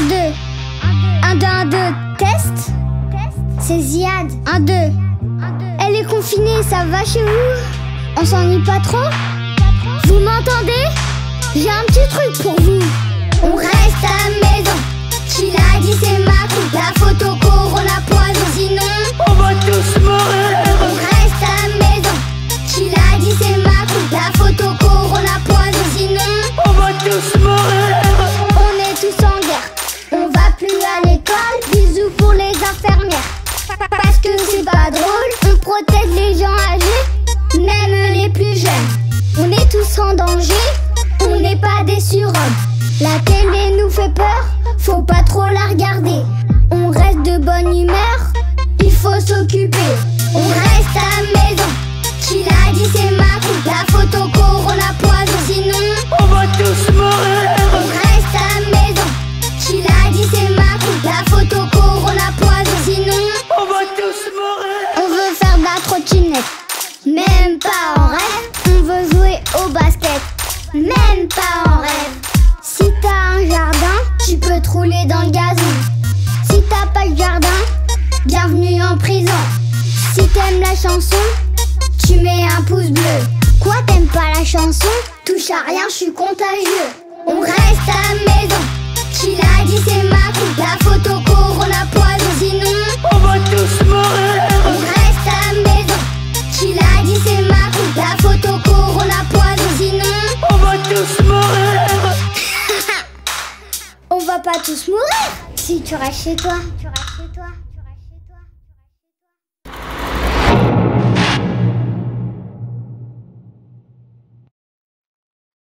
Un, deux. Un, deux, un, deux. Test. C'est Ziad. Un, deux. Elle est confinée, ça va chez vous? On s'ennuie pas trop? En danger. On n'est pas des surhommes. La télé nous fait peur. Faut pas trop la regarder. On reste de bonne humeur. Il faut s'occuper. On reste à la maison. Qui l'a dit, c'est ma coupe. La photo corona poison. Sinon, On va tous mourir on reste à la maison. Qui l'a dit, c'est ma coupe. La photo corona poison. Sinon, On va tous mourir on veut faire de la trottinette. Même pas en rêve. Pas rêve. Si t'as un jardin, tu peux te rouler dans le gazon. Si t'as pas de jardin, bienvenue en prison. Si t'aimes la chanson, tu mets un pouce bleu. Quoi, t'aimes pas la chanson? Touche à rien, je suis contagieux. Tous mourir si tu restes chez toi.